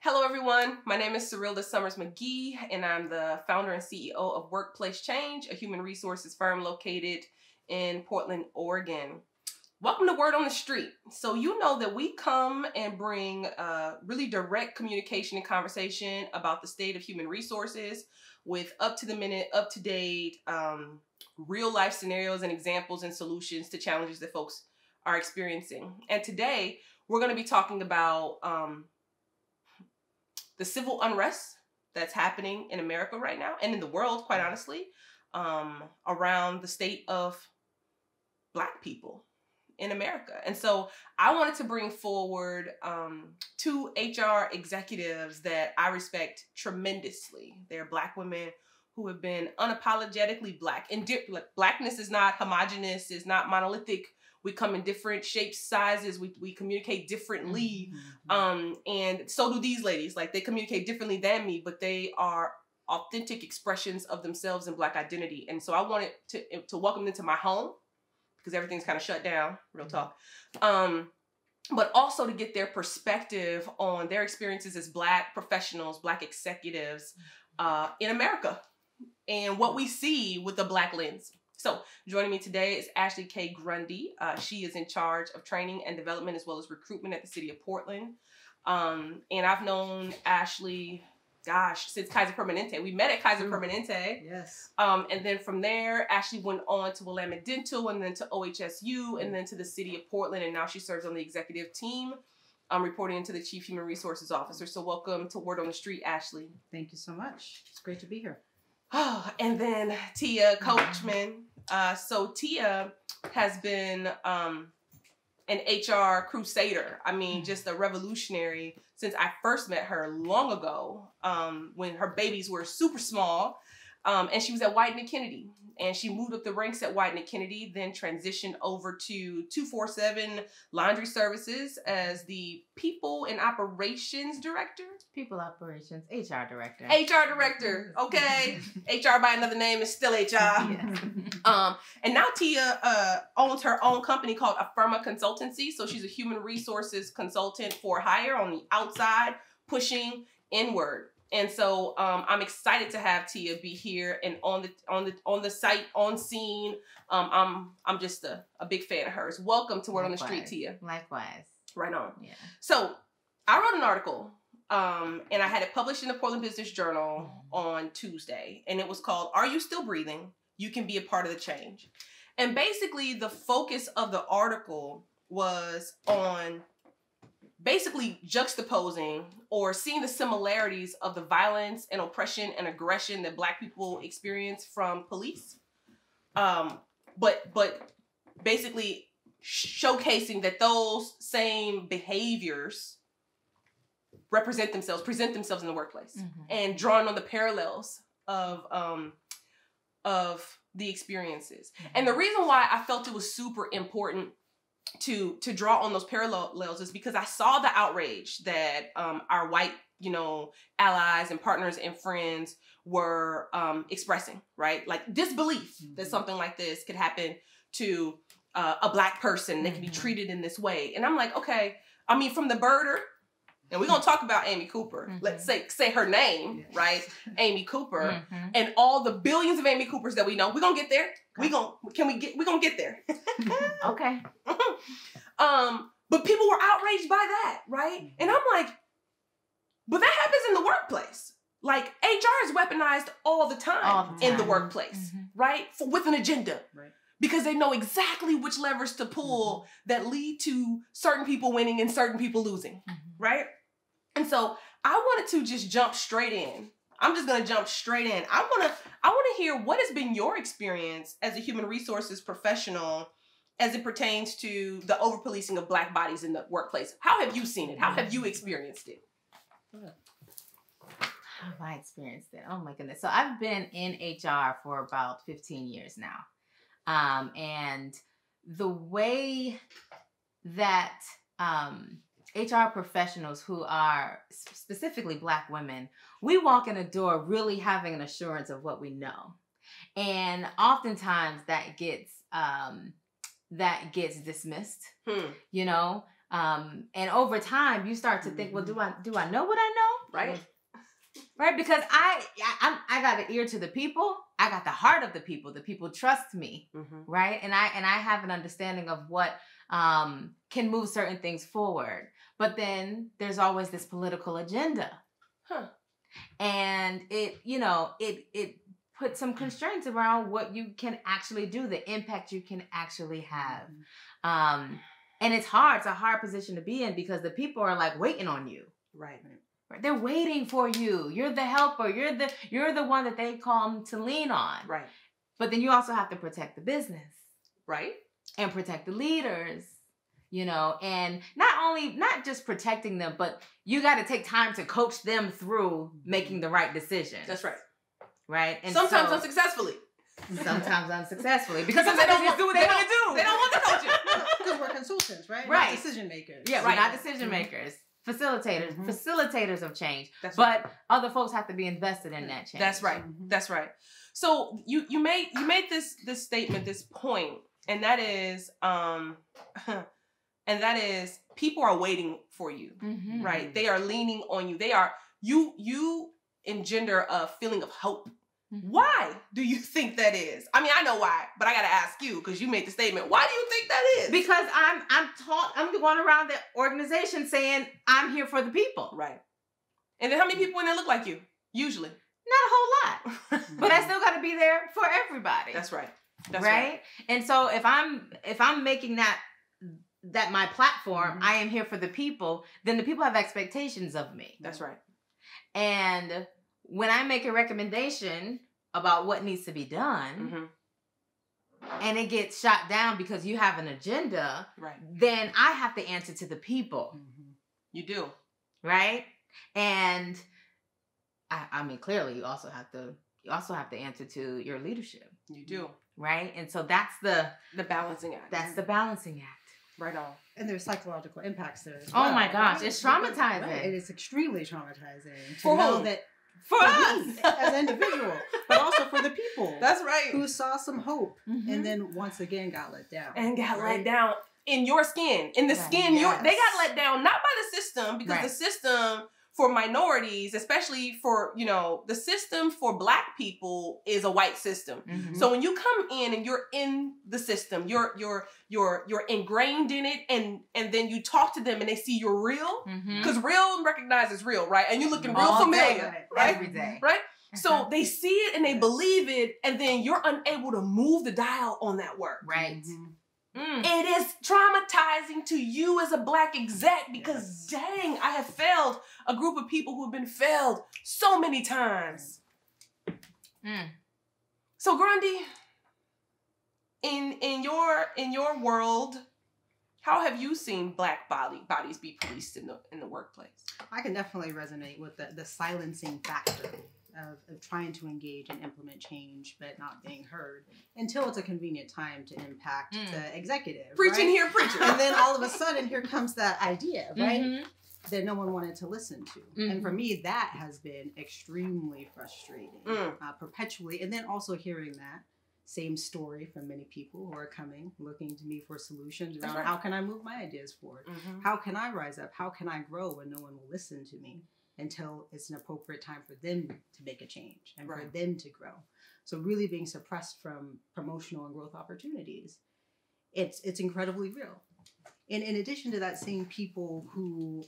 Hello, everyone. My name is Serilda Summers McGee, and I'm the founder and CEO of Workplace Change, a human resources firm located in Portland, Oregon. Welcome to Word on the Street. So, you know that we come and bring uh, really direct communication and conversation about the state of human resources with up to the minute, up to date, um, real life scenarios and examples and solutions to challenges that folks are experiencing. And today, we're going to be talking about um, the civil unrest that's happening in America right now and in the world, quite honestly, um, around the state of Black people in America. And so I wanted to bring forward um, two HR executives that I respect tremendously. They're Black women who have been unapologetically Black. And di- Blackness is not homogenous, is not monolithic we come in different shapes sizes we, we communicate differently mm-hmm. um and so do these ladies. Like they communicate differently than me but they are authentic expressions of themselves and black identity. And so i wanted to to welcome them to my home because everything's kind of shut down real mm-hmm. talk. Um but also to get their perspective on their experiences as black professionals black executives uh, in america and what we see with the black lens so, joining me today is Ashlie K. Grundy. Uh, she is in charge of training and development as well as recruitment at the city of Portland. Um, and I've known Ashlie, gosh, since Kaiser Permanente. We met at Kaiser Permanente. Yes. Um, and then from there, Ashlie went on to Willamette Dental and then to OHSU and then to the city of Portland. And now she serves on the executive team. I'm reporting into the Chief Human Resources Officer. So, welcome to Word on the Street, Ashlie. Thank you so much. It's great to be here. Oh, and then Tia Coachman. Uh, so Tia has been um, an HR crusader. I mean, just a revolutionary since I first met her long ago um, when her babies were super small. Um, and she was at White and Kennedy and she moved up the ranks at White and Kennedy, then transitioned over to 247 Laundry Services as the People and Operations Director. People Operations, HR Director. HR Director, okay. HR by another name is still HR. Yes. um, and now Tia uh, owns her own company called Affirma Consultancy. So she's a human resources consultant for hire on the outside, pushing inward. And so um, I'm excited to have Tia be here and on the on the on the site on scene. Um, I'm I'm just a, a big fan of hers. Welcome to Word on the Street, Tia. Likewise. Right on. Yeah. So I wrote an article um, and I had it published in the Portland Business Journal mm-hmm. on Tuesday, and it was called "Are You Still Breathing? You Can Be a Part of the Change." And basically, the focus of the article was on basically juxtaposing or seeing the similarities of the violence and oppression and aggression that black people experience from police um, but but basically showcasing that those same behaviors represent themselves present themselves in the workplace mm-hmm. and drawing on the parallels of um, of the experiences mm-hmm. and the reason why i felt it was super important to to draw on those parallels is because I saw the outrage that um, our white you know allies and partners and friends were um, expressing right like disbelief mm-hmm. that something like this could happen to uh, a black person they mm-hmm. can be treated in this way and i'm like okay i mean from the birder and we're gonna talk about Amy Cooper. Mm-hmm. Let's say say her name, yes. right? Amy Cooper, mm-hmm. and all the billions of Amy Coopers that we know. We're gonna get there. We gonna can we get we gonna get there. okay. um, but people were outraged by that, right? Mm-hmm. And I'm like, but that happens in the workplace. Like HR is weaponized all the time, all the time. in the workplace, mm-hmm. right? For, with an agenda. Right because they know exactly which levers to pull mm-hmm. that lead to certain people winning and certain people losing, mm-hmm. right? And so I wanted to just jump straight in. I'm just gonna jump straight in. I wanna I wanna hear what has been your experience as a human resources professional as it pertains to the over policing of black bodies in the workplace. How have you seen it? How have you experienced it? How have I experienced it? Oh my goodness. So I've been in HR for about 15 years now. Um, and the way that um, HR professionals who are specifically Black women, we walk in a door really having an assurance of what we know, and oftentimes that gets um, that gets dismissed. Hmm. You know, um, and over time you start to think, well, do mm-hmm. I do I know what I know? right? Right, because I, I I'm I got an ear to the people. I got the heart of the people. The people trust me, Mm-hmm. right? And I and I have an understanding of what um can move certain things forward. But then there's always this political agenda. Huh. And it, you know, it it puts some constraints around what you can actually do, the impact you can actually have. Um and it's hard. It's a hard position to be in because the people are like waiting on you. Right. Right? They're waiting for you. You're the helper. You're the you're the one that they come to lean on. Right. But then you also have to protect the business Right. and protect the leaders. You know, and not only not just protecting them, but you got to take time to coach them through making the right decision. That's right. right. And Sometimes so- unsuccessfully. sometimes unsuccessfully because Because they don't sometimes want, do what they they want to do. They don't want the coaching. Because we're consultants, right? Right. Not decision makers. Yeah, Right. we're not decision makers, facilitators, Mhm. facilitators of change. That's right. But other folks have to be invested in that change. That's right. Mhm. That's right. So you you made you made this this statement, this point, and that is um and that is people are waiting for you. Mhm. Right. They are leaning on you. They are you you engender a feeling of hope. Mhm. Why do you think that is? I mean, I know why, but I gotta ask you because you made the statement. Why do you think that is? Because I'm I'm taught I'm going around the organization saying I'm here for the people. right. And then how many people in there look like you? Usually. Not a whole lot. But I still gotta be there for everybody. That's right. That's right? right. And so if I'm if I'm making that that my platform, Mhm. I am here for the people, then the people have expectations of me. That's right. And when I make a recommendation about what needs to be done hmm and it gets shot down because you have an agenda, Right. then I have to answer to the people, Mhm. You do. right? And I, I mean, clearly, you also have to you also have to answer to your leadership, You do. right? And so that's the The balancing act. that's the balancing act. Right off. And there's psychological impacts there. As Oh well, my gosh, right? it's traumatizing. Right. It is extremely traumatizing to For know whom? that For for us, me as an individual, but also for the people That's right. who saw some hope Mhm. and then once again got let down. and got right? let down in your skin. In the skin, your they got let down not by the system because the system for minorities, especially for you know the system for Black people is a white system. Mhm. So when you come in and you're in the system, you're you're you're you're ingrained in it, and and then you talk to them and they see you're real Mhm. because real recognizes real, right? And you're looking real All day, familiar, right? every day. Right? So they see it and they believe it, and then you're unable to move the dial on that work. right. Mhm. Mm. It is traumatizing to you as a black exec because dang, I have failed a group of people who have been failed so many times. Mm. So Grundy, in in your in your world, how have you seen black body bodies be policed in the in the workplace? I can definitely resonate with the, the silencing factor of, of trying to engage and implement change but not being heard until it's a convenient time to impact Mm. the executive. Preaching right? here, preaching. And then all of a sudden, here comes that idea, right? Mhm. That no one wanted to listen to. And for me, that has been extremely frustrating, Mm. uh, perpetually. And then also hearing that same story from many people who are coming, looking to me for solutions around right. how can I move my ideas forward? Mhm. How can I rise up? How can I grow when no one will listen to me until it's an appropriate time for them to make a change and for them to grow? So really being suppressed from promotional and growth opportunities, it's it's incredibly real. And in addition to that, seeing people who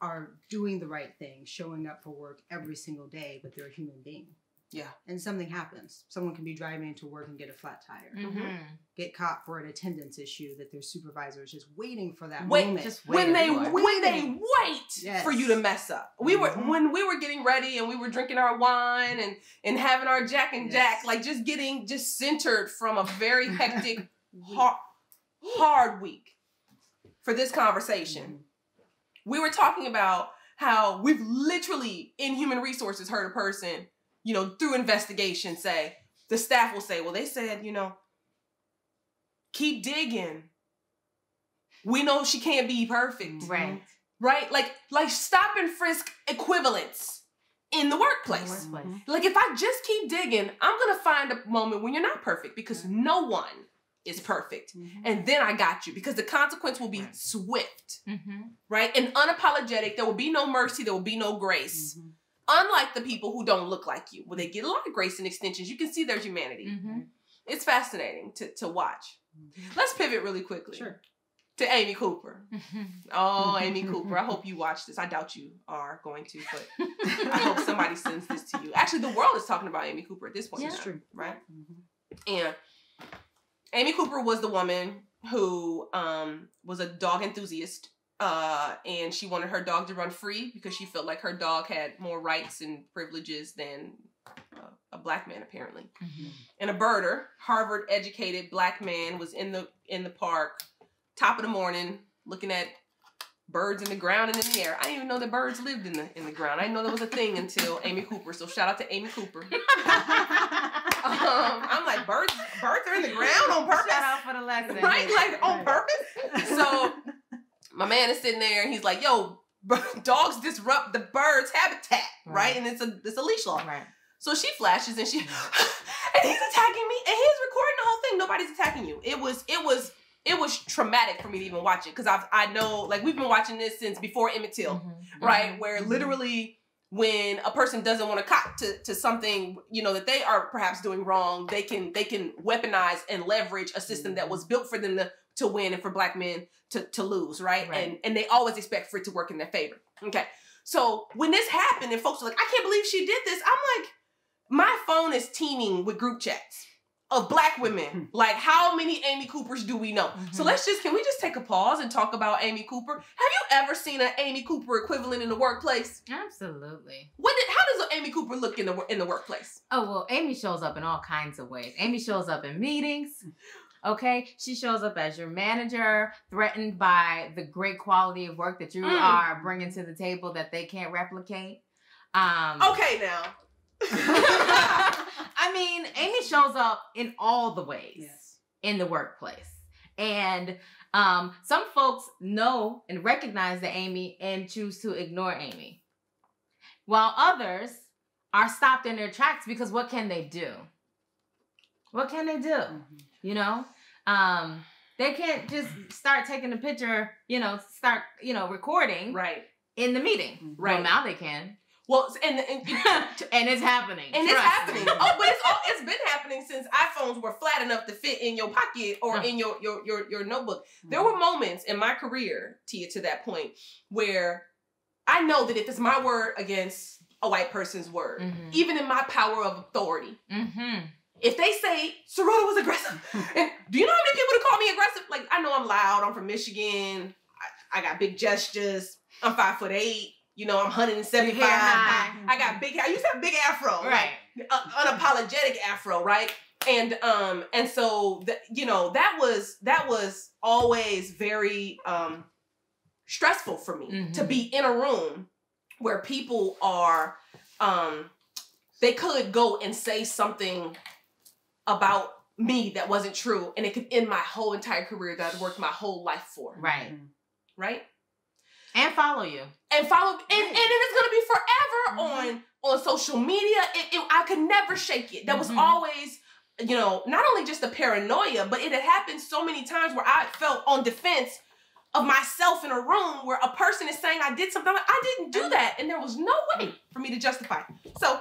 are doing the right thing, showing up for work every single day, but they're a human being. Yeah. And something happens. Someone can be driving to work and get a flat tire, Mhm. get caught for an attendance issue that their supervisor is just waiting for that Wait, moment. Just when they for when they wait Yes. for you to mess up. We were Mhm. when we were getting ready and we were drinking our wine and and having our Jack and Jack, like just getting just centered from a very hectic hard, hard week for this conversation. We were talking about how we've literally in human resources heard a person, you know, through investigation say, the staff will say, well, they said, you know, keep digging. We know she can't be perfect Right. right? Like like stop and frisk equivalents in the workplace. In the workplace. Like if I just keep digging, I'm gonna find a moment when you're not perfect because no one is perfect. Mhm. And then I got you because the consequence will be Right. swift, Mm-hmm. right? And unapologetic. There will be no mercy, there will be no grace. Unlike the people who don't look like you, where they get a lot of grace and extensions, you can see their humanity. Mm-hmm. It's fascinating to, to watch. Let's pivot really quickly Sure. to Amy Cooper. Mm-hmm. Oh, Amy Cooper. I hope you watch this. I doubt you are going to, but I hope somebody sends this to you. Actually, the world is talking about Amy Cooper at this point. in Yeah. True. Right? Mhm. And Amy Cooper was the woman who um, was a dog enthusiast. Uh, and she wanted her dog to run free because she felt like her dog had more rights and privileges than uh, a black man, apparently. Mm-hmm. And a birder, Harvard educated black man, was in the in the park, top of the morning, looking at birds in the ground and in the air. I didn't even know that birds lived in the in the ground. I didn't know that was a thing until Amy Cooper. So shout out to Amy Cooper. Um, I'm like birds birds are in the ground on purpose. Shout out for the lesson. Right? Like on purpose. So my man is sitting there and he's like, yo, dogs disrupt the bird's habitat, right? Right. And it's a it's a leash law. Right. So she flashes and she and he's attacking me and he's recording the whole thing. Nobody's attacking you. It was it was it was traumatic for me to even watch it because I I know like we've been watching this since before Emmett Till, Mhm. right? Mhm. Where literally when a person doesn't want to cop to, to something you know that they are perhaps doing wrong, they can they can weaponize and leverage a system that was built for them to to win and for black men to to lose, right? Right. And and they always expect for it to work in their favor. Okay. So when this happened and folks were like, I can't believe she did this, I'm like, my phone is teeming with group chats of black women. like, how many Amy Coopers do we know? So Mhm. let's just, can we just take a pause and talk about Amy Cooper? Have you ever seen an Amy Cooper equivalent in the workplace? Absolutely. What did, how does an Amy Cooper look in the in the workplace? Oh well, Amy shows up in all kinds of ways. Amy shows up in meetings. Okay, she shows up as your manager, threatened by the great quality of work that you Mm. are bringing to the table that they can't replicate. Um, Okay, now. I mean, Amy shows up in all the ways Yes. in the workplace. And um, some folks know and recognize the Amy and choose to ignore Amy. While others are stopped in their tracks because what can they do? What can they do? Mhm. You know? Um, they can't just start taking a picture, you know, start, you know, recording right. in the meeting. Mhm. Right. Well, now they can. Well, and, and, and it's happening. and it's happening. me. Oh, but it's all, it's been happening since iPhones were flat enough to fit in your pocket or Huh. in your, your your your notebook. There Mm-hmm. were moments in my career, Tia, to that point, where I know that if it's my word against a white person's word, Mhm. even in my power of authority, Mhm. If they say Serilda was aggressive, and do you know how many people to call me aggressive? Like I know I'm loud. I'm from Michigan. I, I got big gestures. I'm five foot eight. You know, I'm 175. Hair high. I got big hair. I used to have big afro. Right. uh, unapologetic afro, right? And um and so the, you know that was that was always very um stressful for me Mhm. to be in a room where people are um they could go and say something about me that wasn't true and it could end my whole entire career that I'd worked my whole life for, Right. Mhm. right? And follow you. and follow and, and it is gonna be forever Mhm. on on social media it, it- i could never shake it that was Mhm. always you know not only just the paranoia but it had happened so many times where i felt on defense of myself in a room where a person is saying i did something I'm like, i didn't do that and there was no way for me to justify so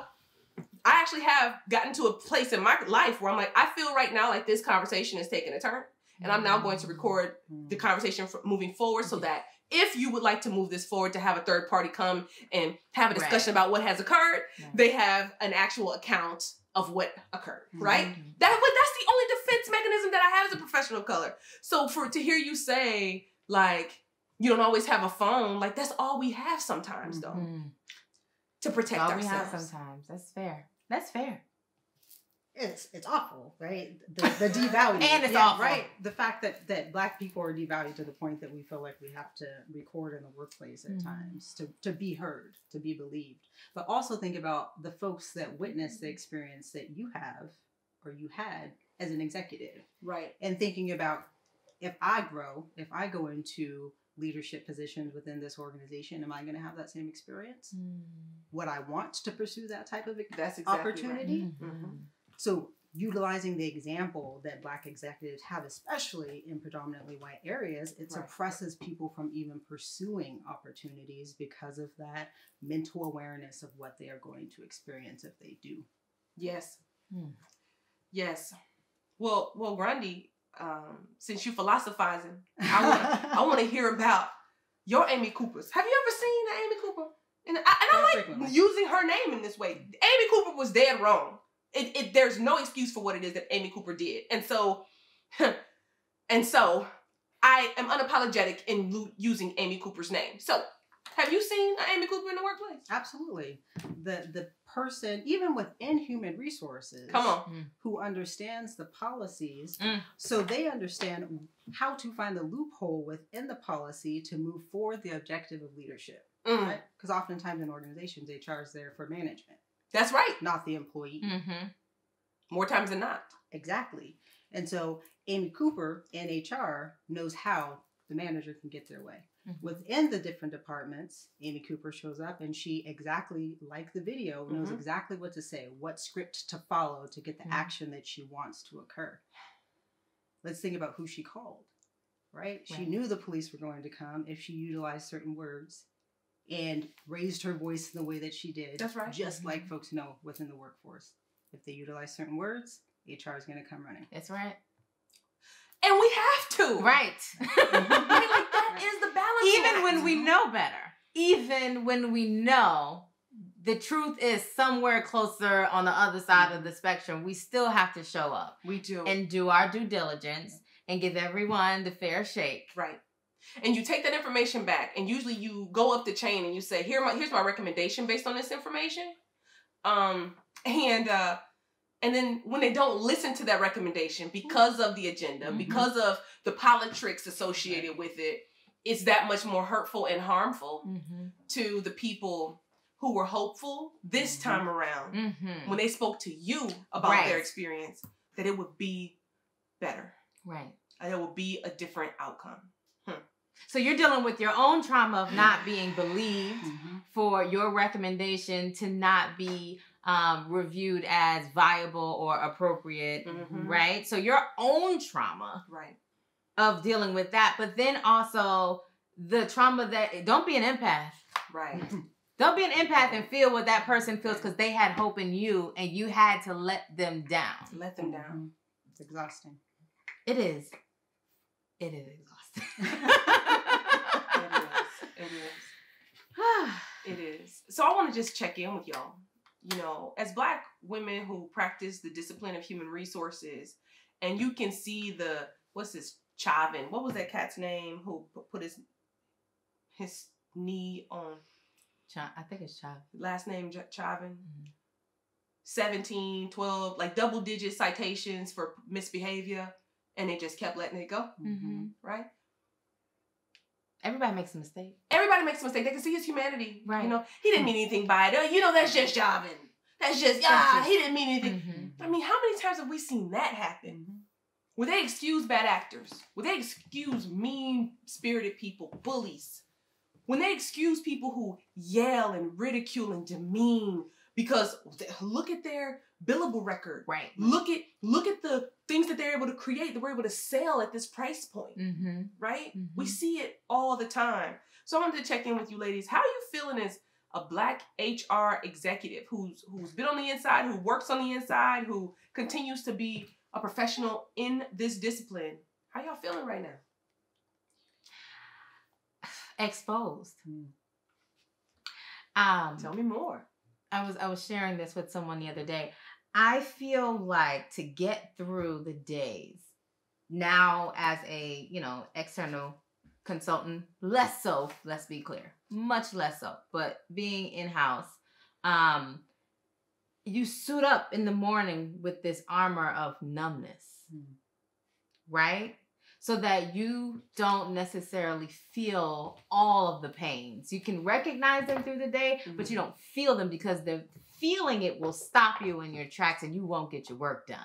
i actually have gotten to a place in my life where i'm like i feel right now like this conversation is taking a turn and i'm now going to record the conversation moving forward so that if you would like to move this forward to have a third party come and have a discussion about what has occurred, Right. they have an actual account of what occurred, Mhm. right? Mhm. That but that's the only defense mechanism that I have as a professional of color. So for to hear you say like you don't always have a phone, like that's all we have sometimes though Mhm. to protect All ourselves. sometimes. That's fair. That's fair. It's it's awful, right? The, the devaluing, And it's awful. right? The fact that that black people are devalued to the point that we feel like we have to record in the workplace at Mhm. times to to be heard, to be believed. But also think about the folks that witnessed the experience that you have or you had as an executive, Right. and thinking about if I grow, if I go into leadership positions within this organization, am I going to have that same experience? Mm. Would I want to pursue that type of That's exactly opportunity? Mhm. So utilizing the example that black executives have, especially in predominantly white areas, it Right. suppresses people from even pursuing opportunities because of that mental awareness of what they are going to experience if they do. Yes. Hmm. Yes. Well, well, Grundy, um, since you philosophizing, I want I want to hear about your Amy Coopers. Have you ever seen an Amy Cooper? And I, and I like frequently. using her name in this way. Amy Cooper was dead wrong. It, it there's no excuse for what it is that Amy Cooper did, and so, and so, I am unapologetic in using Amy Cooper's name. So, have you seen Amy Cooper in the workplace? Absolutely. The the person, even within human resources, Come on. who understands the policies, Mm. so they understand how to find the loophole within the policy to move forward the objective of leadership. Mm, Right? Because oftentimes in organizations, HR is there for management, That's right. not the employee. Mm-hmm. More times than not. Exactly. And so Amy Cooper in HR knows how the manager can get their way. Mhm. Within the different departments, Amy Cooper shows up and she exactly like the video knows Mhm. exactly what to say, what script to follow to get the Mhm. action that she wants to occur. Let's think about who she called. Right? She knew the police were going to come if she utilized certain words and raised her voice in the way that she did. That's right. Just like Mhm. folks know within the workforce. If they utilize certain words, HR is going to come running. That's right. And we have to. Right. Right, like that is the balance. Even when we know better, even when we know the truth is somewhere closer on the other side of the spectrum, we still have to show up we do. and do our due diligence and give everyone the fair shake. right. And you take that information back, and usually you go up the chain and you say, "Here, my here's my recommendation based on this information." Um, and uh, and then when they don't listen to that recommendation because of the agenda, Mhm. because of the politics associated with it, it's that much more hurtful and harmful Mm-hmm. to the people who were hopeful this Mhm. time around Mm-hmm. when they spoke to you about Right. their experience that it would be better Right. and it would be a different outcome. So you're dealing with your own trauma of not being believed Mm-hmm. for your recommendation to not be um, reviewed as viable or appropriate, Mhm. right? So your own trauma Right. Of dealing with that, but then also the trauma that don't be an empath. Right. Don't be an empath and feel what that person feels because they had hope in you and you had to let them down. Let them down. It's exhausting. It is. It is exhausting. It is. It is. It is. So I want to just check in with y'all. You know, as black women who practice the discipline of human resources, and you can see the what's this Chauvin? What was that cat's name who put his his knee on Cha- I think it's child. last name Ch- Chauvin? Mhm. 17, 12, like double digit citations for misbehavior, and they just kept letting it go, Mm-hmm. right? Everybody makes a mistake. Everybody makes a mistake. They can see his humanity. Right. You know, he didn't mean anything by it. You know, that's just Javin. That's just, ah, just- he didn't mean anything. Mhm. I mean, how many times have we seen that happen? Where they excuse bad actors, where they excuse mean spirited people, bullies, when they excuse people who yell and ridicule and demean because look at their billable record. Right. Look at look at the things that they're able to create, that we're able to sell at this price point Mm-hmm. right? We Mhm. see it all the time. So I wanted to check in with you ladies. How are you feeling as a black HR executive who's who's been on the inside, who works on the inside, who continues to be a professional in this discipline? How y'all feeling right now? Exposed. Mm. Um, Tell me more. I was I was sharing this with someone the other day. I feel like to get through the days now as a, you know, external consultant, less so, let's be clear. Much less so, but being in-house, um you suit up in the morning with this armor of numbness. Hmm. Right? So that you don't necessarily feel all of the pains. You can recognize them through the day, but you don't feel them because the feeling it will stop you in your tracks and you won't get your work done.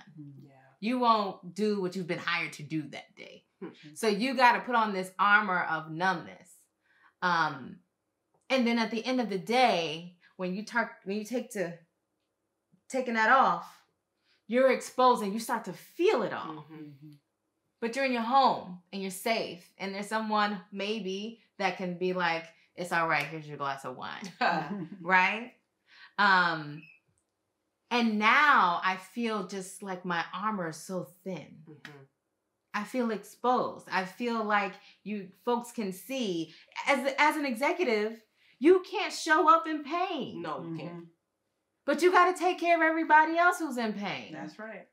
Yeah. You won't do what you've been hired to do that day. Mhm. So you got to put on this armor of numbness. Um and then at the end of the day, when you talk when you take to taking that off, you're exposed and you start to feel it all. Mhm. But you're in your home and you're safe, and there's someone maybe that can be like, "It's all right. Here's your glass of wine." right? Um, and now I feel just like my armor is so thin. Mhm. I feel exposed. I feel like you folks can see as as an executive, you can't show up in pain, No, you can't. But you got to take care of everybody else who's in pain That's right.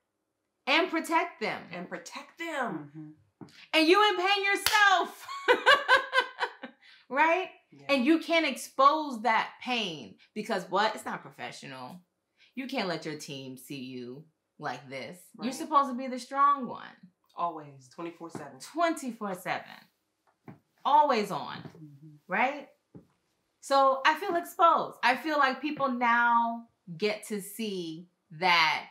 and protect them. And protect them. Mhm. And you in pain yourself. right? Yeah. And you can't expose that pain because what? It's not professional. You can't let your team see you like this. You're supposed to be the strong one. Always 24 7. 24 7. Always on, Mhm. right? So I feel exposed. I feel like people now get to see that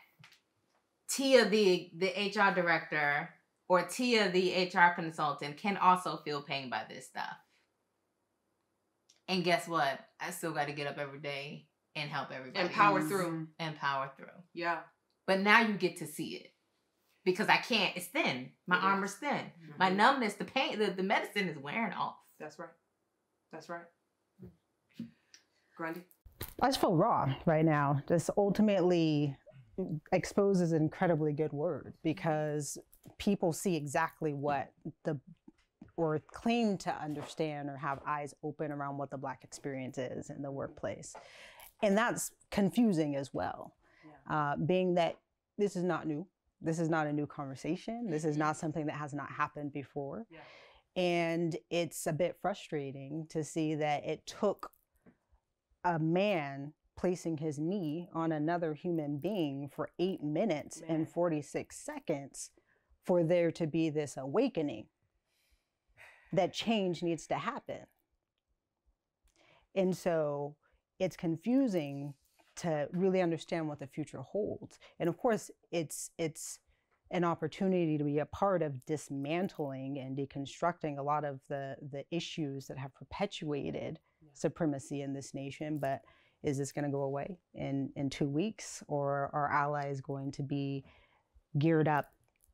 Tia, the, the HR director, or Tia, the HR consultant, can also feel pain by this stuff. And guess what? I still got to get up every day and help everybody. And power Mhm. through. And power through. Yeah. But now you get to see it. Because I can't, it's thin. My It is. armor's thin. My Mhm. numbness, the pain, the, the medicine is wearing off. That's right. That's right. Grundy? I just feel raw right now. This ultimately exposes an incredibly good word because people see exactly what the or claim to understand or have eyes open around what the black experience is in the workplace. And that's confusing as well. Uh, being that this is not new. This is not a new conversation. This is not something that has not happened before. Yeah. And it's a bit frustrating to see that it took a man placing his knee on another human being for eight minutes Man. and 46 seconds for there to be this awakening that change needs to happen. And so it's confusing to really understand what the future holds. And of course, it's it's an opportunity to be a part of dismantling and deconstructing a lot of the the issues that have perpetuated. Supremacy in this nation. But is this going to go away in in two weeks, or are allies going to be geared up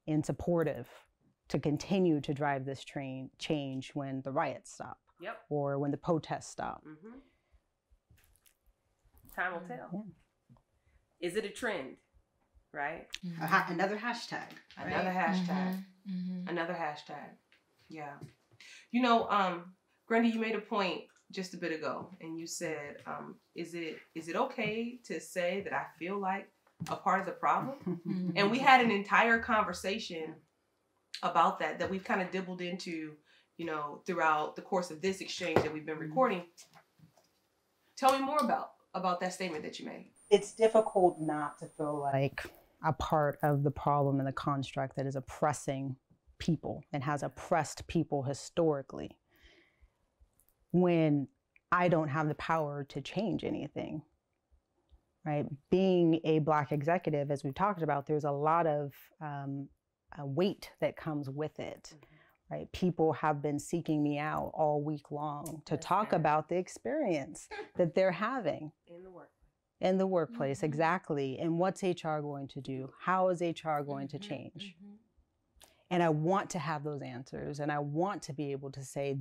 and supportive to continue to drive this train change when the riots stop Yep. or when the protests stop? Mm-hmm. Time will tell. Yeah. Is it a trend? Right? A ha- another hashtag. Another hashtag. Mm-hmm. Another hashtag. Yeah. You know, um, Grundy, you made a point just a bit ago, and you said, um, "Is it is it okay to say that I feel like a part of the problem?" Mm-hmm. And we had an entire conversation about that that we've kind of dibbled into, you know, throughout the course of this exchange that we've been recording. Tell me more about about that statement that you made. it's difficult not to feel like a part of the problem and the construct that is oppressing people and has oppressed people historically when I don't have the power to change anything. Right? Being a Black executive, as we've talked about, there's a lot of um, uh, weight that comes with it. Right? People have been seeking me out all week long to That's talk fair. about the experience that they're having In the work. in the workplace Mhm. exactly and what's hr going to do how is hr going to Mhm, change mhm. and i want to have those answers and i want to be able to say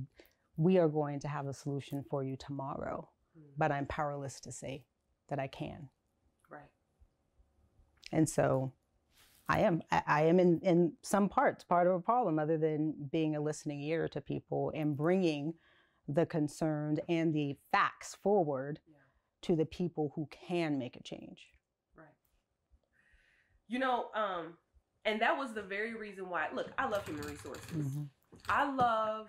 we are going to have a solution for you tomorrow Mm, but i'm powerless to say that i can Right. and so i am i, I am in, in some parts part of a problem other than being a listening ear to people and bringing the concerns and the facts forward Yeah. to the people who can make a change Right. You know, um, and that was the very reason why. Look, I love human resources. Mhm. I love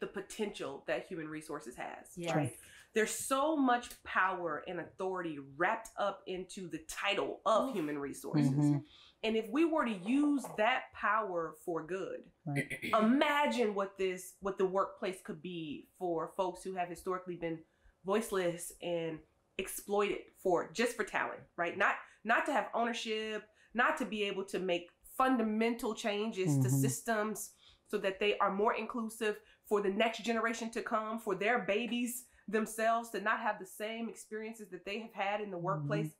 the potential that human resources has. Yes. Right. There's so much power and authority wrapped up into the title of human resources. Mhm. And if we were to use that power for good, Right. imagine what this what the workplace could be for folks who have historically been voiceless and exploited for just for talent, right? Not not to have ownership, not to be able to make fundamental changes to Mhm. systems so that they are more inclusive for the next generation to come, for their babies themselves to not have the same experiences that they have had in the mm-hmm. workplace.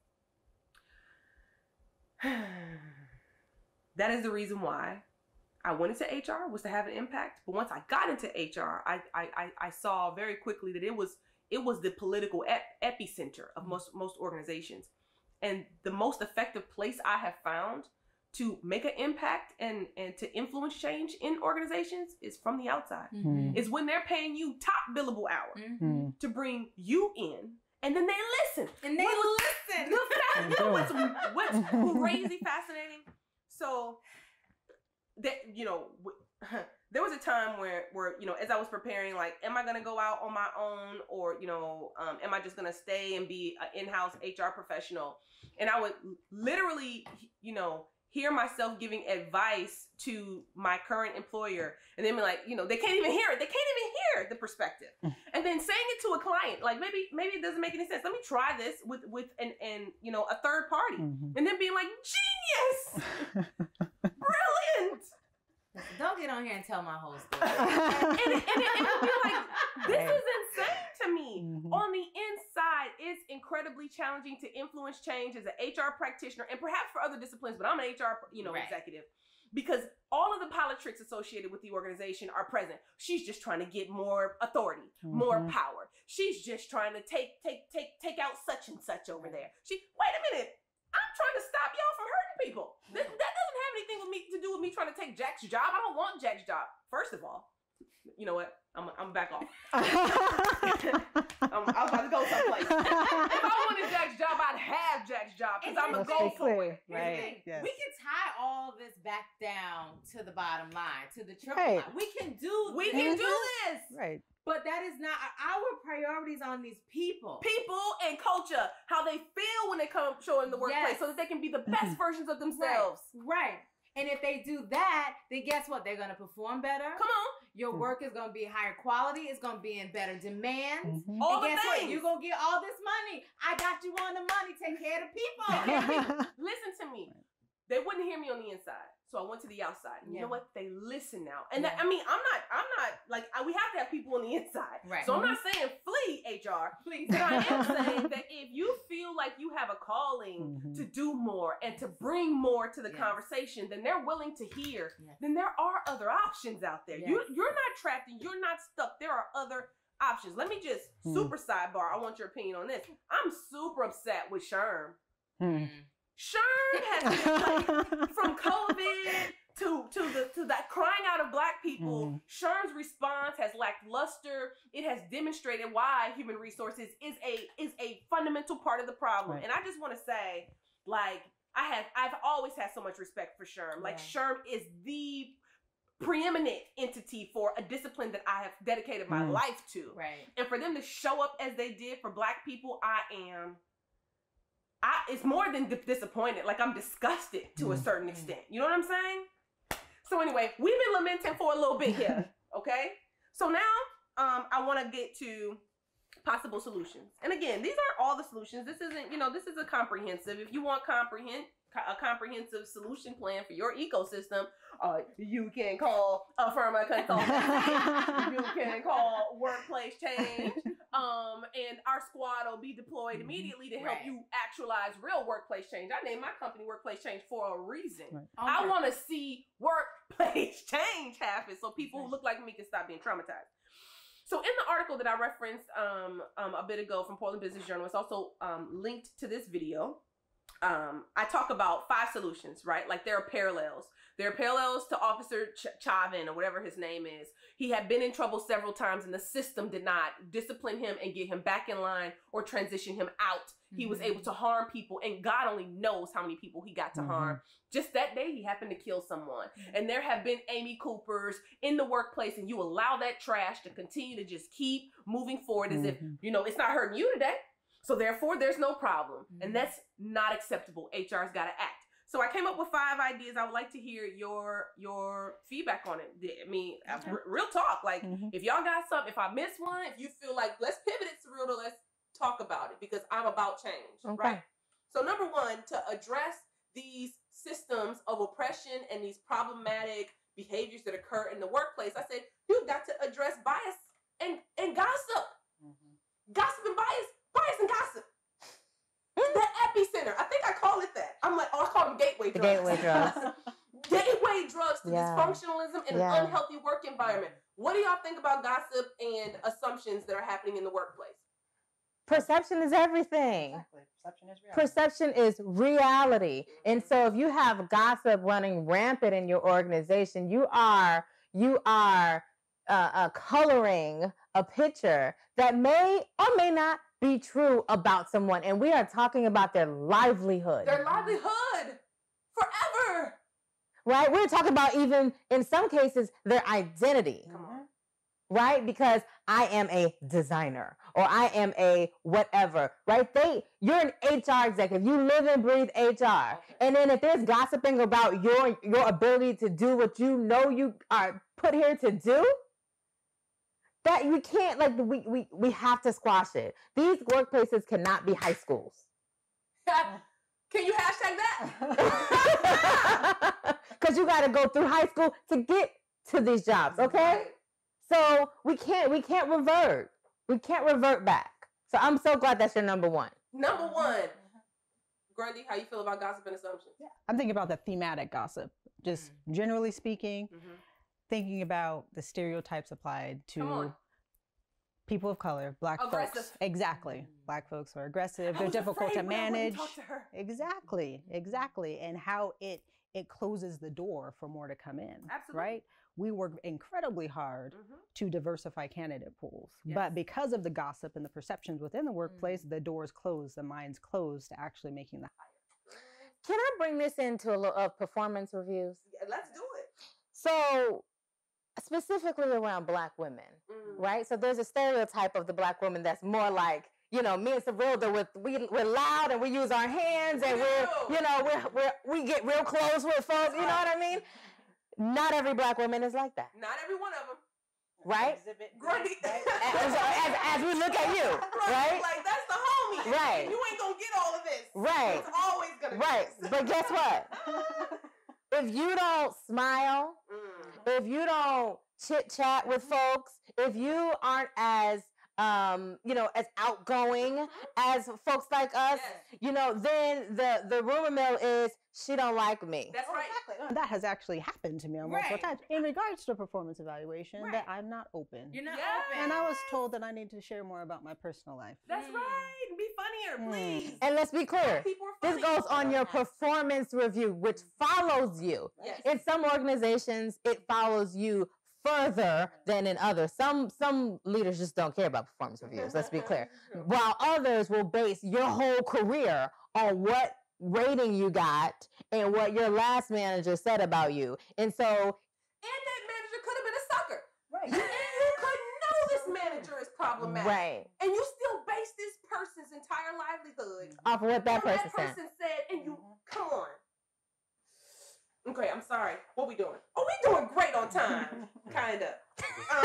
that is the reason why I went into HR was to have an impact. But once I got into HR, I I, I, I saw very quickly that it was it was the political ep- epicenter of mm-hmm. most most organizations, and the most effective place I have found to make an impact and and to influence change in organizations is from the outside. Mhm. Is when they're paying you top billable hour Mhm. Mm. to bring you in, and then they listen. And they What listen. The fact, you know what's, what's Mhm. crazy fascinating? So, that you know, there was a time where, where you know, as I was preparing, like, am I gonna go out on my own, or you know, um, am I just gonna stay and be an in-house HR professional? And I would literally, you know, hear myself giving advice to my current employer, and then be like, you know, they can't even hear it. They can't even hear the perspective, and then saying it to a client, like maybe maybe it doesn't make any sense. Let me try this with with an and you know a third party, Mhm. and then being like, genius. Listen, Don't get on here and tell my whole story. and, and, and it'll be like, this is insane to me. Mhm. On the inside, it's incredibly challenging to influence change as an HR practitioner and perhaps for other disciplines, but I'm an HR, you know, Right. executive. Because all of the politics associated with the organization are present. She's just trying to get more authority, more Mhm. power. She's just trying to take take take take out such and such over there. She wait a minute. I'm trying to stop y'all from hurting people. This, that doesn't have anything with me to do with me trying to take Jack's job. I don't want Jack's job. First of all, you know what? I'm I'm back off. I'm, I was about to go someplace. if I wanted Jack's job, I'd have Jack's job because I'm a Let's go for it. Right? Yes. We can tie all this back down to the bottom line, to the triple Right. line. We can do this. We this. can do this. right. But that is not our priorities on these people. People and culture, how they feel when they come show in the workplace, Yes. so that they can be the best versions of themselves. Right. And if they do that, then guess what? They're gonna perform better. Come on, Your Mhm. work is gonna be higher quality. It's gonna be in better demand. Mhm. all and the guess what? You're gonna get all this money. I got you on the money. Take care of the people. Listen to me. They wouldn't hear me on the inside, so I went to the outside. And you know what? They listen now, and Yeah. that, I mean, I'm not, I'm not like I, we have to have people on the inside. Right. So I'm not saying flee HR, Please. but I am saying that if you feel like you have a calling Mhm. to do more and to bring more to the Yes. conversation, then they're willing to hear. Yes. Then there are other options out there. You Yes. you're not trapped and you're not stuck. There are other options. Let me just Hmm. super sidebar. I want your opinion on this. I'm super upset with SHRM. Mm. SHRM has been like from COVID to to the to that crying out of black people, Mm. SHRM's response has lacked luster. It has demonstrated why human resources is a is a fundamental part of the problem. Right. And I just want to say, like, I have I've always had so much respect for SHRM. Like Yeah. SHRM is the preeminent entity for a discipline that I have dedicated my Mm. life to. Right. And for them to show up as they did for black people, I am. I it's more than di- disappointed. Like I'm disgusted to a Mm. certain extent. You know what I'm saying? So anyway, we've been lamenting for a little bit here. Okay. So now, um, I want to get to possible solutions. And again, these aren't all the solutions. This isn't, you know, this is a comprehensive. If you want comprehend a comprehensive solution plan for your ecosystem, uh, you can call Affirma Consulting you can call workplace change. Um and our squad will be deployed Mhm. immediately to help Right. you actualize real workplace change. I named my company workplace change for a reason. Right. i want to see workplace change happen so people who look like me can stop being traumatized. So in the article that i referenced um, um a bit ago from portland business journal it's also um linked to this video um, I talk about five solutions, right? Like there are parallels. There are parallels to Officer Ch- Chauvin or whatever his name is. He had been in trouble several times, and the system did not discipline him and get him back in line or transition him out. He was Mhm. able to harm people, and God only knows how many people he got to Mhm. harm. Just that day, he happened to kill someone. Mhm. And there have been Amy Coopers in the workplace, and you allow that trash to continue to just keep moving forward as if Mhm. you know, it's not hurting you today. So therefore, there's no problem. Mhm. And that's not acceptable. HR's got to act. So I came up with five ideas. I would like to hear your your feedback on it. I mean, uh, r- real talk. Like, Mhm. if y'all got something, if I miss one, if you feel like let's pivot it to real, to let's talk about it because I'm about change, Okay. right? So number one, to address these systems of oppression and these problematic behaviors that occur in the workplace, I said you've got to address bias and and gossip gossip and bias, bias and gossip. In the epicenter. I think I call it that. I'm like, oh, I call them gate gateway The drugs. gateway drugs. gateway drugs to Yeah. dysfunctionalism and Yeah. an unhealthy work environment. What do y'all think about gossip and assumptions that are happening in the workplace? Perception is everything. Exactly. Perception is reality. Perception is reality. And so if you have gossip running rampant in your organization, you are you are uh, uh, coloring a picture that may or may not be true about someone. And we are talking about their livelihood. Their livelihood forever. right? We're talking about even in some cases their identity. Come on. right? Because I am a designer or I am a whatever, right? They you're an HR executive. You live and breathe HR. And then if there's gossiping about your your ability to do what you know you are put here to do, that we can't like we we we have to squash it. These workplaces cannot be high schools. Can you hashtag that? Cuz you got to go through high school to get to these jobs, okay? So we can't we can't revert. We can't revert back. So I'm so glad that's your number one. Number one. Grundy, how you feel about gossip and assumptions? I'm thinking about the thematic gossip, just generally speaking, Mm-hmm. Thinking about the stereotypes applied to people of color, black Aggressive. folks. Exactly. Black folks are aggressive, I they're difficult to afraid when I went manage. to her. Exactly, exactly. And how it it closes the door for more to come in. Absolutely. Right? We work incredibly hard Mhm. to diversify candidate pools. Yes. But because of the gossip and the perceptions within the workplace, the doors closed, the minds closed to actually making the Can I bring this into a little of performance reviews? Yeah, Let's do it. So specifically around black women, Mm. right? So there's a stereotype of the black woman that's more like, you know, me and Serilda with we we're loud and we use our hands and We we're you know we're, we're we get real close with folks. You know what I mean? Not every black woman is like that, Not every one of them. right? Exhibit Grundy. As, as, as we look at you, right? Like that's the homie. Right. You ain't gonna get all of this. Right. It's always gonna be Right. this. But guess what? If you don't smile, Mm. If you don't chit chat with folks, if you aren't as um, you know, as outgoing as folks like us, Yes. you know, then the the rumor mill is she don't like me. That's right. And that has actually happened to me on multiple Right. times in regards to the performance evaluation that I'm not open. You're not Yeah. open. and I was told that I need to share more about my personal life. That's Mm. right. Be funnier, Mm. please. And let's be clear. People are This goes on your performance review, which follows you. Yes. In some organizations, it follows you further than in others. Some some leaders just don't care about performance reviews. Let's be clear. While others will base your whole career on what rating you got and what your last manager said about you. And so And that manager could have been a sucker. Right. And you could know this manager is problematic. right And you still base this person's entire livelihood mm-hmm. off of what that person that said. person said, and you mm-hmm. come on. Okay, I'm sorry. What we doing? Oh, we doing great on time, kinda. Um,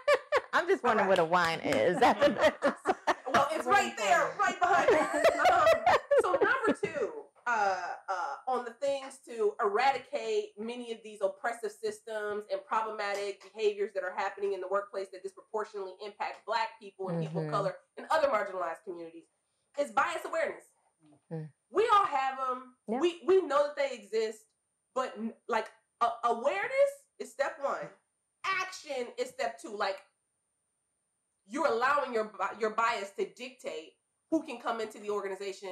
I'm just wondering where the wine is. well, it's right there, right behind you. Um, so number two, uh, uh, on the things to eradicate many of these oppressive systems and problematic behaviors that are happening in the workplace that disproportionately impact Black people and people of Mhm. color and other marginalized communities is bias awareness. Mm. We all have them. Yeah. We we know that they exist, but like uh, awareness is step one. Action is step two. Like you're allowing your your bias to dictate who can come into the organization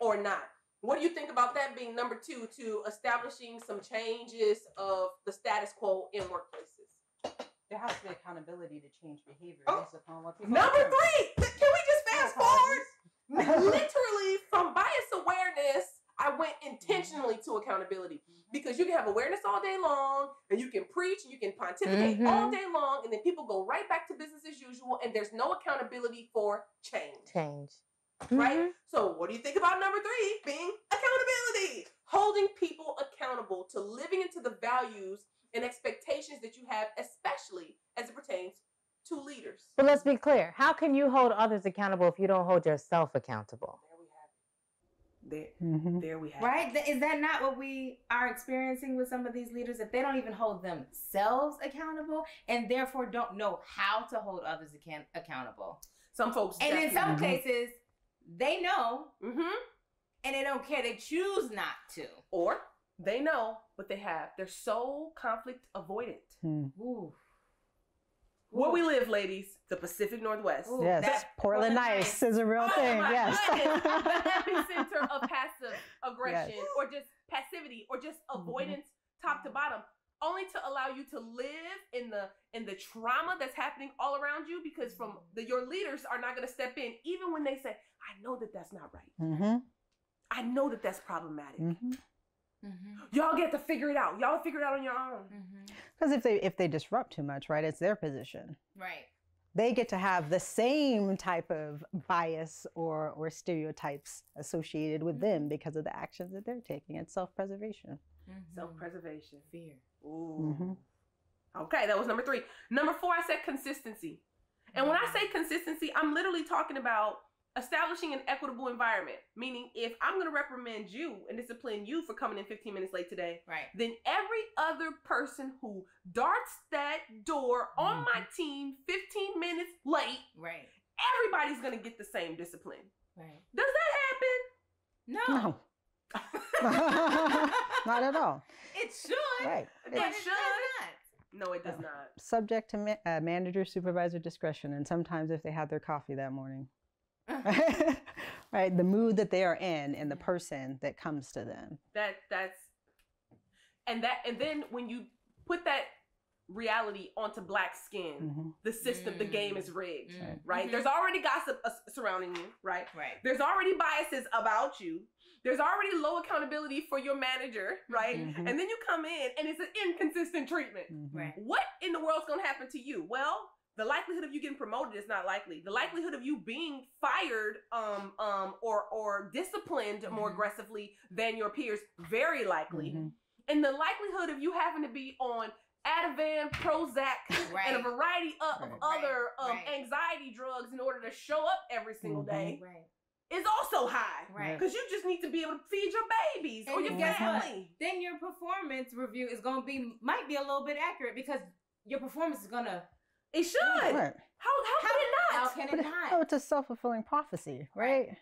or not. What do you think about that being number two to establishing some changes of the status quo in workplaces? There has to be accountability to change behavior Oh. based upon what people Number three, can we just fast forward? Literally from bias awareness, I went intentionally to accountability because you can have awareness all day long and you can preach and you can pontificate all Mhm. day long, and then people go right back to business as usual, and there's no accountability for change. Change. right? Mhm. So, what do you think about number three being accountability? Holding people accountable to living into the values and expectations that you have, especially as it pertains to leaders. But let's be clear. How can you hold others accountable if you don't hold yourself accountable? There we have it. There, there we have Right? Th- Is that not what we are experiencing with some of these leaders? That they don't even hold themselves accountable and therefore don't know how to hold others account- accountable. Some folks. And in some cases, they know hmm and they don't care. They choose not to. Or they know but they have. They're so conflict avoidant. Hmm. Ooh. Where we live, ladies, the Pacific Northwest. Ooh, Yes, that- Portland Portland nice nice. is a real Oh thing. my Yes. goodness. the epicenter of passive aggression Yes. or just passivity or just Mhm. avoidance top to bottom only to allow you to live in the in the trauma that's happening all around you because from the, your leaders are not going to step in even when they say i know that that's not right hmm i know that that's problematic hmm Mm-hmm. y'all get to figure it out y'all figure it out on your own Mm-hmm. Because if they if they disrupt too much, right, it's their position. Right. They get to have the same type of bias or or stereotypes associated with them because of the actions that they're taking. It's self preservation. Mm-hmm. self-preservation Fear. Ooh. Okay, that was number three. Number four, I said consistency. And when I say consistency, I'm literally talking about establishing an equitable environment. Meaning, if I'm going to reprimand you and discipline you for coming in 15 minutes late today, Right. then every other person who darts that door on my Mm-hmm. team 15 minutes late, Right. everybody's going to get the same discipline. Right. Does that happen? No. No, not at all. It should. Right. It But it should. does No, it does No. not. Subject to ma- uh, manager supervisor discretion, and sometimes if they had their coffee that morning. Not. right, the mood that they are in and the person that comes to them. that that's and that and then when you put that reality onto black skin Mhm. the system the game is rigged Mm. right Mhm. there's already gossip uh, surrounding you right Right. there's already biases about you there's already low accountability for your manager right Mhm. and then you come in and it's an inconsistent treatment Mhm. Right. what in the world's going to happen to you well the likelihood of you getting promoted is not likely the likelihood of you being fired um um or or disciplined more Mhm. aggressively than your peers very likely Mhm. and the likelihood of you having to be on Ativan, Prozac, and a variety of, of Right. other um, Right. anxiety drugs in order to show up every single Mhm. day Right. is also high. Right. Because you just need to be able to feed your babies or And your guess what? family. Then your performance review is gonna be might be a little bit accurate because your performance is gonna It should. Right. How, how, could it not? How can it it- not? oh, it's a self fulfilling prophecy, Right. right?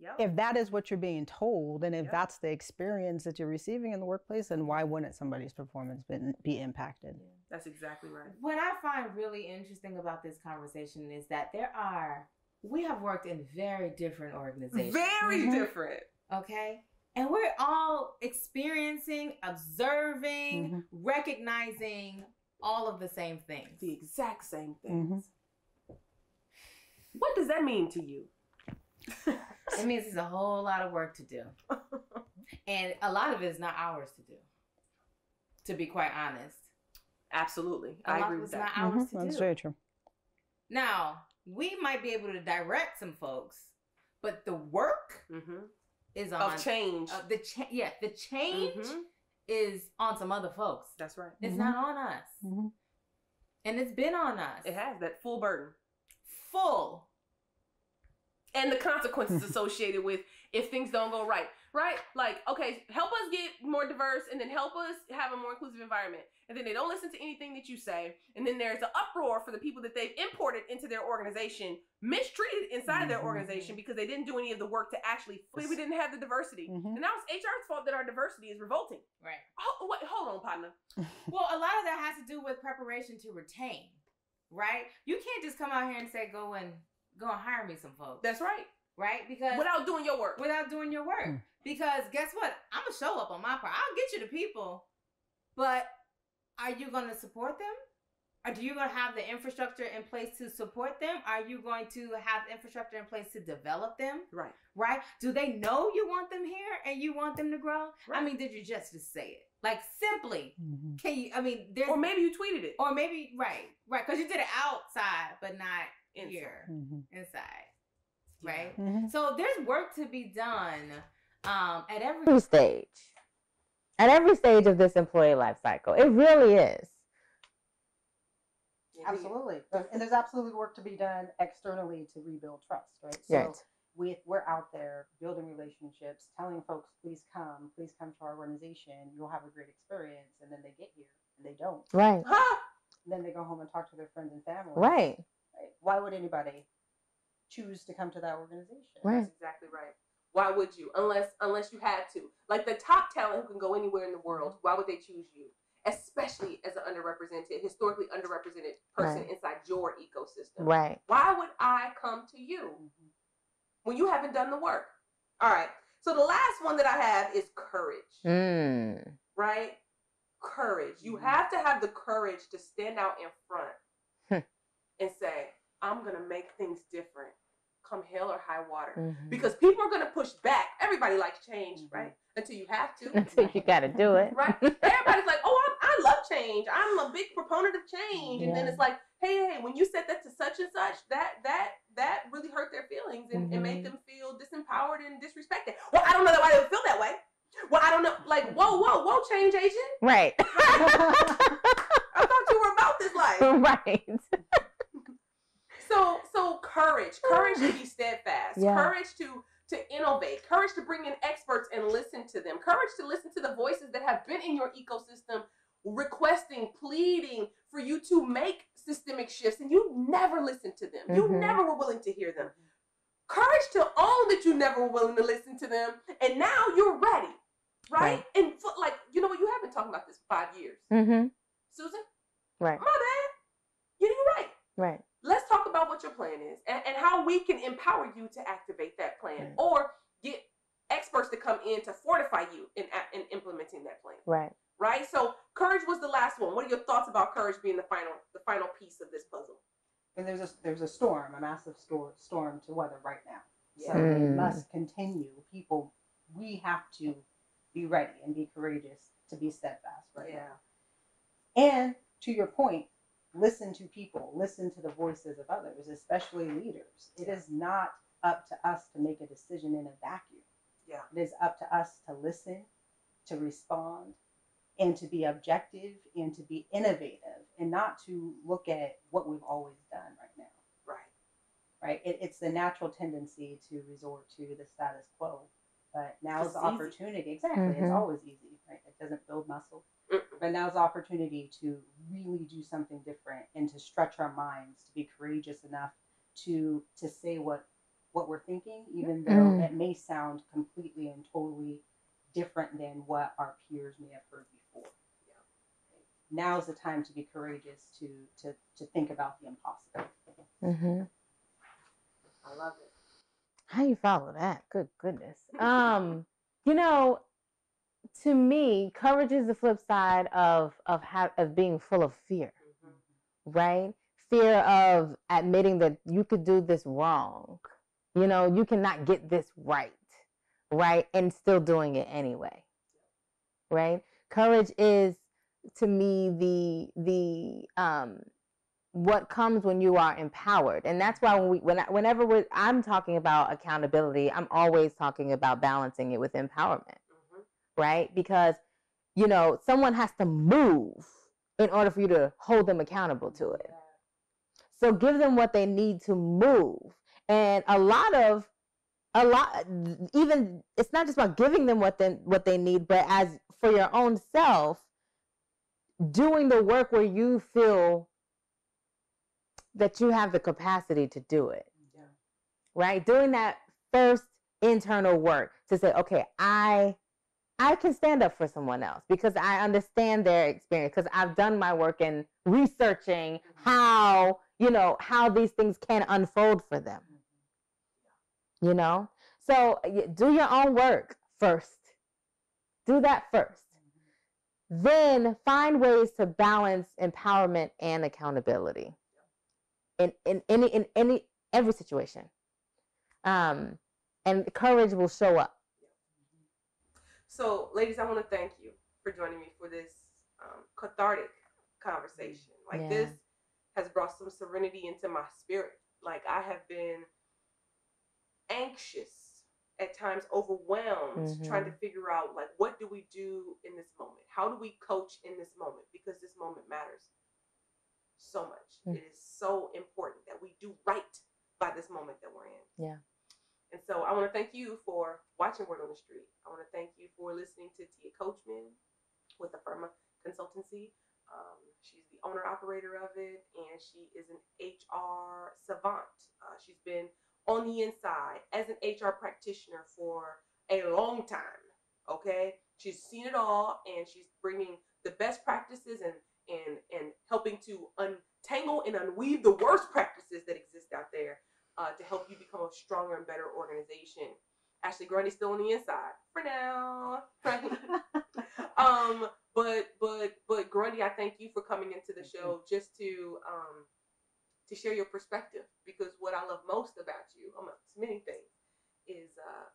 Yep. If that is what you're being told, and if Yep. that's the experience that you're receiving in the workplace, then why wouldn't somebody's performance be, be impacted? That's exactly right. What I find really interesting about this conversation is that there are we have worked in very different organizations. Very Mhm. different. okay? And we're all experiencing, observing, Mhm. recognizing all of the same things. The exact same Mm-hmm. things. What does that mean to you? It means it's a whole lot of work to do. And a lot of it is not ours to do. To be quite honest. Absolutely. A I lot agree of with it's that. not ours Mhm, to That's do. very true. Now, we might be able to direct some folks, but the work hmm is on Of change. uh, the cha- yeah, the change Mhm. Is on some other folks. That's right. It's Mhm. not on us. Mhm. And it's been on us. It has that full burden. Full. and the consequences associated with if things don't go right right like okay help us get more diverse and then help us have a more inclusive environment and then they don't listen to anything that you say and then there's an uproar for the people that they've imported into their organization mistreated inside of their Mhm. organization because they didn't do any of the work to actually we didn't have the diversity Mhm. and now it's hr's fault that our diversity is revolting Right. oh wait hold on partner Well, a lot of that has to do with preparation to retain, right? You can't just come out here and say, go and go and hire me some folks. that's right right? Because without doing your work without doing your work. Mm. Because guess what? I'm gonna show up on my part. I'll get you the people, but are you gonna support them? Are do you gonna have the infrastructure in place to support them? Are you going to have infrastructure in place to develop them? right Right? Do they know you want them here and you want them to grow? I mean, did you just just say it? Like simply, Mhm. can you? I mean, there's or maybe you tweeted it or maybe right, right, because you did it outside, but not Inside. here, Mhm. inside, Yeah. right? Mhm. So there's work to be done um, at every every stage. At every stage of this employee life cycle. It really is. Absolutely. And there's absolutely work to be done externally to rebuild trust, right? So Right. we we're out there building relationships, telling folks, please come, please come to our organization, you'll have a great experience, and then they get here and they don't. Right. Ha! Then they go home and talk to their friends and family. Right. right? Why would anybody choose to come to that organization? Right. That's exactly right. Why would you? Unless unless you had to. Like the top talent who can go anywhere in the world, why would they choose you? Especially as an underrepresented, historically underrepresented person Right. inside your ecosystem. Right. Why would I come to you when you haven't done the work? All right. So the last one that I have is courage, Mm. right? Courage. You Mhm. have to have the courage to stand out in front and say, I'm going to make things different, come hell or high water. Mhm. Because people are going to push back. Everybody likes change, Mhm. right? Until you have to. Until you got to do it. Right? Everybody's like, oh, I'm, I love change. I'm a big proponent of change. And then it's like, hey, hey, when you said that to such and such, that that that really hurt their feelings and, and made Mhm. them feel disempowered and disrespected. Well, I don't know why they would feel that way. Well, I don't know. Like, whoa, whoa, whoa, change agent. Right. I thought you were about this life. right. So so courage, courage to be steadfast, Yeah. courage to to innovate, courage to bring in experts and listen to them, courage to listen to the voices that have been in your ecosystem requesting, pleading for you to make systemic shifts and you never listened to them. You Mhm. never were willing to hear them. Courage to own that you never were willing to listen to them and now you're ready. Right? Right. And for, like, you know what, you have been talking about this for five years. Mm-hmm. Susan, Right. my bad. You you're right Right. Let's talk about what your plan is and, and how we can empower you to activate that plan Right. or get experts to come in to fortify you in, in implementing that plan Right. right so courage was the last one what are your thoughts about courage being the final the final piece of this puzzle And there's a there's a storm, a massive storm storm to weather right now. So Yeah. it Mm. must continue. People, we have to be ready and be courageous to be steadfast right now. And to your point, listen to people, listen to the voices of others, especially leaders. It is not up to us to make a decision in a vacuum. Yeah. It is up to us to listen, to respond, and to be objective and to be innovative and not to look at what we've always done right now. right Right? It, it's the natural tendency to resort to the status quo. But now is the easy. opportunity. Exactly. It's Mhm. always easy, right? It doesn't build muscle. Mm-mm. But now's the opportunity to really do something different and to stretch our minds, to be courageous enough to to say what what we're thinking, even though Mm. it may sound completely and totally different than what our peers may have heard before. Now's the time to be courageous to to to think about the impossible. Mm-hmm. i love it How you follow that? Good goodness. Um, you know, to me, courage is the flip side of of ha- of being full of fear, Mhm. right? Fear of admitting that you could do this wrong. You know, you cannot get this right, right? And still doing it anyway. Right? Courage is to me the the um what comes when you are empowered and that's why when we when I, whenever we're, i'm talking about accountability i'm always talking about balancing it with empowerment. Right? Because you know someone has to move in order for you to hold them accountable to it. So give them what they need to move. And a lot of a lot even it's not just about giving them what they what they need but as for your own self doing the work where you feel that you have the capacity to do it. Yeah. right? Doing that first internal work to say okay i i can stand up for someone else because i understand their experience because i've done my work in researching mm-hmm. how you know how these things can unfold for them. Mm-hmm. You know? So do your own work first. Do that first. Mm-hmm. Then find ways to balance empowerment and accountability in in any in any every situation. Um and courage will show up So, ladies, I want to thank you for joining me for this um, cathartic conversation. Like Yeah. this has brought some serenity into my spirit. Like I have been anxious at times, overwhelmed, trying to figure out like what do we do in this moment? How do we coach in this moment? Because this moment matters so much. Mm. It is so important that we do right by this moment that we're in. Yeah. And so I want to thank you for watching Word on the Street. I want to thank you for listening to Tia Coachman with the Firma Consultancy. Um, she's the owner operator of it, and she is an HR savant. Uh, she's been on the inside as an HR practitioner for a long time. Okay, she's seen it all, and she's bringing the best practices and and and helping to untangle and unweave the worst practices that exist out there uh, to help you become a stronger and better organization. Ashlie Grundy's still on the inside for now. um, but but but Grundy, I thank you for coming into the show just to um to share your perspective because what I love most about you, amongst many things, is uh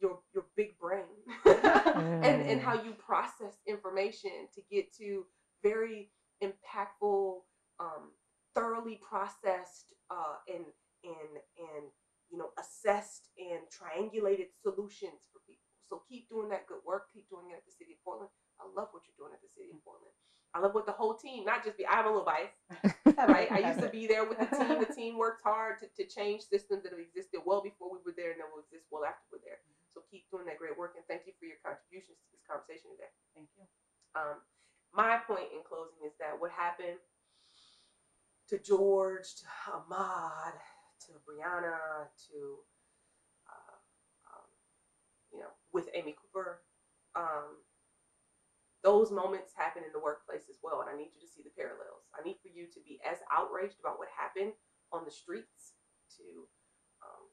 your your big brain and and how you process information to get to very impactful, um, thoroughly processed uh, and and and you know assessed and triangulated solutions for people. So keep doing that good work. Keep doing it at the City of Portland. I love what you're doing at the City of Portland. I love what the whole team, not just be. I have a little bias, right? I used to be there with the team. The team worked hard to, to change systems that have existed well before we were there, and that will exist well after we're there. So keep doing that great work, and thank you for your contributions to this conversation today. Thank you. Um, my point in closing is that what happened to George, to Ahmaud, to Breonna, to uh, um, you know, with Amy Cooper, um, those moments happen in the workplace as well, and I need you to see the parallels. I need for you to be as outraged about what happened on the streets to um,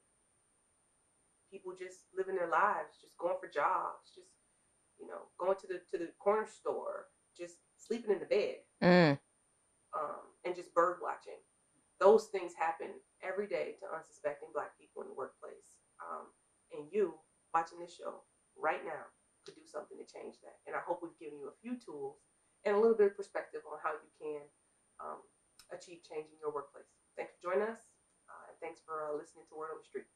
people just living their lives, just going for jobs, just you know, going to the to the corner store, just sleeping in the bed, Mm. um, and just bird watching. Those things happen every day to unsuspecting Black people in the workplace. Um, and you watching this show right now could do something to change that. And I hope we've given you a few tools and a little bit of perspective on how you can um, achieve change in your workplace. Thanks for joining us. Uh, and thanks for uh, listening to Word on the Street.